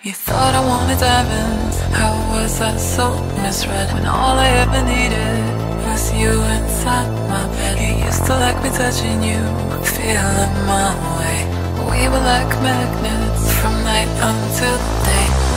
You thought I wanted diamonds. How was I so misread when all I ever needed was you inside my bed? You used to like me touching you, feeling my way. We were like magnets from night until day.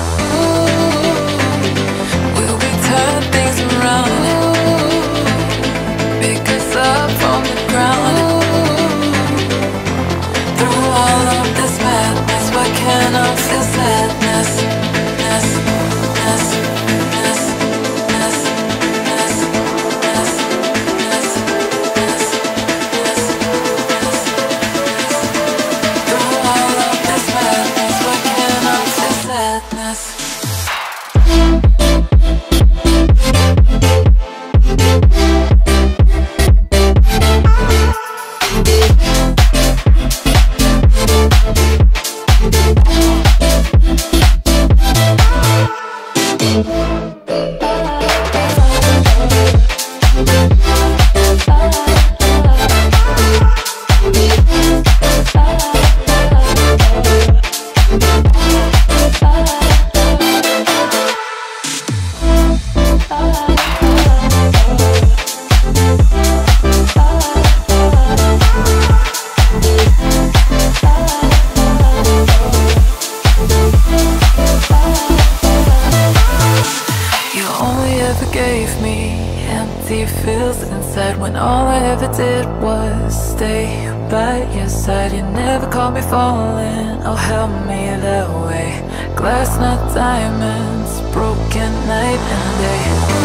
Gave me empty feels inside when all I ever did was stay by your side. You never caught me falling, oh help me that way. Glass, not diamonds, broken night and day.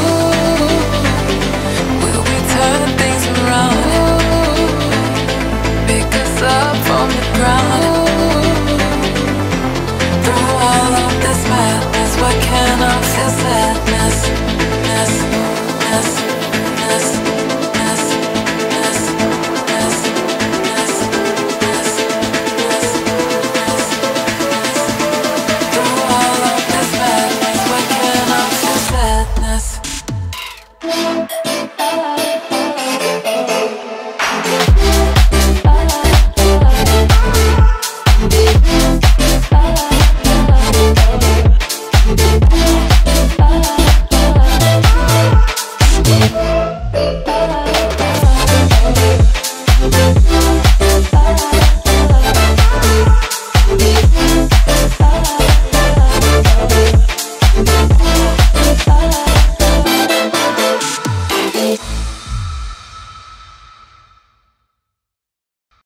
Ooh,